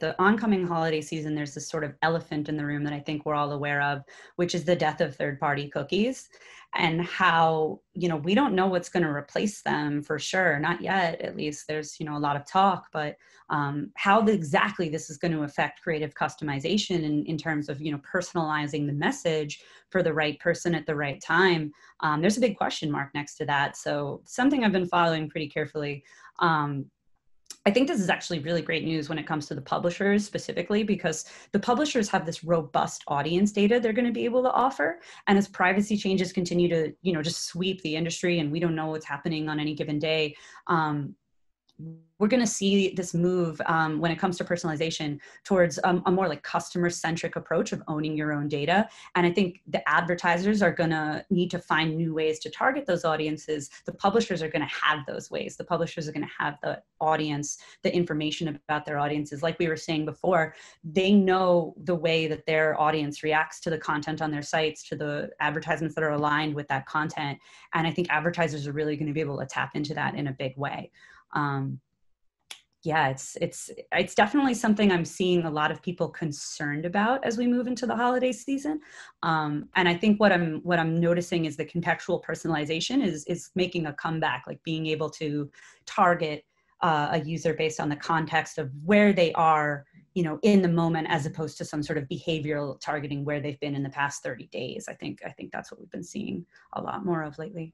the oncoming holiday season, there's this sort of elephant in the room that I think we're all aware of, which is the death of third party cookies and how, you know, we don't know what's going to replace them for sure. Not yet, at least. There's, you know, a lot of talk, but um, how the, exactly this is going to affect creative customization in, in terms of, you know, personalizing the message for the right person at the right time. Um, there's a big question mark next to that. So, something I've been following pretty carefully. Um, I think this is actually really great news when it comes to the publishers specifically because the publishers have this robust audience data they're going to be able to offer. And as privacy changes continue to you know just sweep the industry and we don't know what's happening on any given day um, we're going to see this move um, when it comes to personalization towards um, a more like customer centric approach of owning your own data. And i think the advertisers are going to need to find new ways to target those audiences. The publishers are going to have those ways. The publishers are going to have the audience the information about their audiences. Like we were saying before they know the way that their audience reacts to the content on their sites to the advertisements that are aligned with that content. And i think advertisers are really going to be able to tap into that in a big way um, yeah it's it's it's definitely something i'm seeing a lot of people concerned about as we move into the holiday season. Um, and i think what i'm what i'm noticing is the contextual personalization is is making a comeback like being able to target uh, a user based on the context of where they are you know in the moment as opposed to some sort of behavioral targeting where they've been in the past 30 days. I think i think that's what we've been seeing a lot more of lately